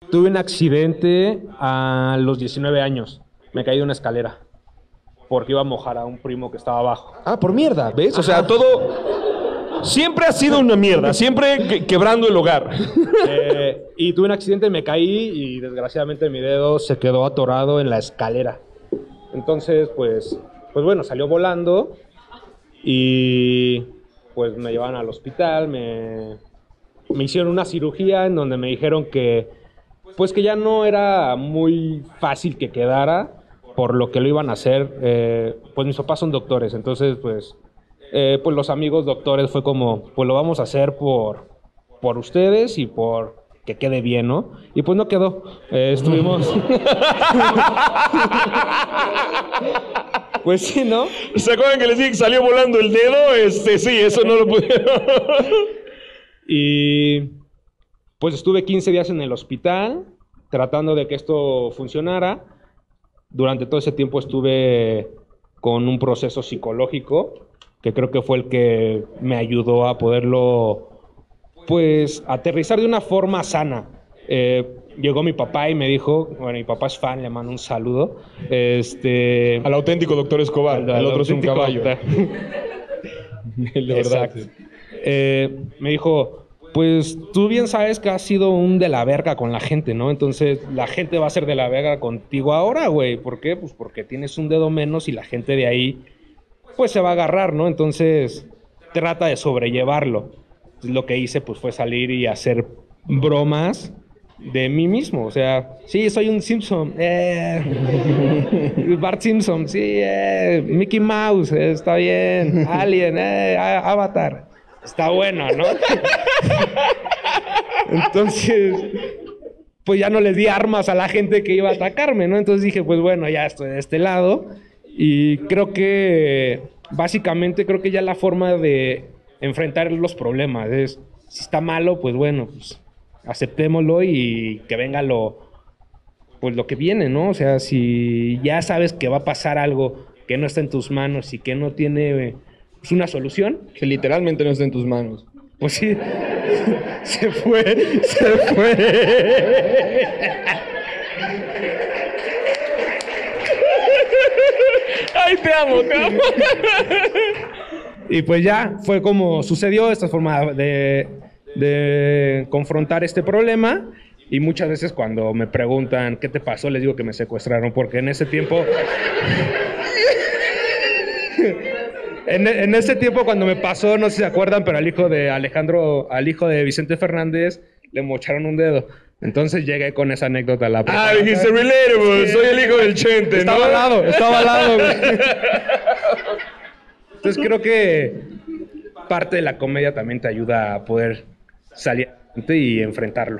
Tuve un accidente a los 19 años. Me caí de una escalera. Porque iba a mojar a un primo que estaba abajo. Ah, por mierda, ¿ves? O sea, todo. Siempre ha sido una mierda, siempre que- quebrando el hogar. Eh, y tuve un accidente, me caí y desgraciadamente mi dedo se quedó atorado en la escalera. Entonces, pues, pues bueno, salió volando y pues me llevaron al hospital, me, me hicieron una cirugía en donde me dijeron que pues que ya no era muy fácil que quedara por lo que lo iban a hacer. Eh, pues mis papás son doctores, entonces pues, eh, pues los amigos doctores fue como, pues lo vamos a hacer por, por ustedes y por que quede bien, ¿no? Y pues no quedó. Eh, estuvimos... pues sí, ¿no? ¿Se acuerdan que les dije que salió volando el dedo? Este, sí, eso no lo pudieron. Y pues estuve 15 días en el hospital tratando de que esto funcionara. Durante todo ese tiempo estuve con un proceso psicológico que creo que fue el que me ayudó a poderlo pues aterrizar de una forma sana. Eh, llegó mi papá y me dijo, bueno, mi papá es fan, le mando un saludo. Este, Al auténtico doctor Escobar, Al- el otro es un caballo. de verdad. Eh, me dijo, pues tú bien sabes que has sido un de la verga con la gente, ¿no? Entonces la gente va a ser de la verga contigo ahora, güey. ¿Por qué? Pues porque tienes un dedo menos y la gente de ahí, pues se va a agarrar, ¿no? Entonces trata de sobrellevarlo. Entonces, lo que hice, pues fue salir y hacer bromas de mí mismo. O sea, sí, soy un Simpson. eh. Bart Simpson, sí, eh. Mickey Mouse, eh, está bien. Alien, eh. Avatar. Está bueno, ¿no? Entonces, pues ya no les di armas a la gente que iba a atacarme, ¿no? Entonces dije, pues bueno, ya estoy de este lado. Y creo que, básicamente, creo que ya la forma de enfrentar los problemas es, si está malo, pues bueno, pues aceptémoslo y que venga lo, pues lo que viene, ¿no? O sea, si ya sabes que va a pasar algo que no está en tus manos y que no tiene pues, una solución, Que literalmente no está en tus manos. pues sí, se fue, se fue. ¡Ay, te amo, te amo! Y pues ya fue como sucedió esta forma de, de confrontar este problema. Y muchas veces cuando me preguntan qué te pasó, les digo que me secuestraron, porque en ese tiempo... en, en ese tiempo cuando me pasó, no sé si se acuerdan, pero al hijo de Alejandro, al hijo de Vicente Fernández, le mocharon un dedo. Entonces llegué con esa anécdota a la Ah, dijiste relatable, soy el hijo del Chente, ¿no? Estaba al lado, estaba al lado, güey. Entonces creo que parte de la comedia también te ayuda a poder salir y enfrentarlo.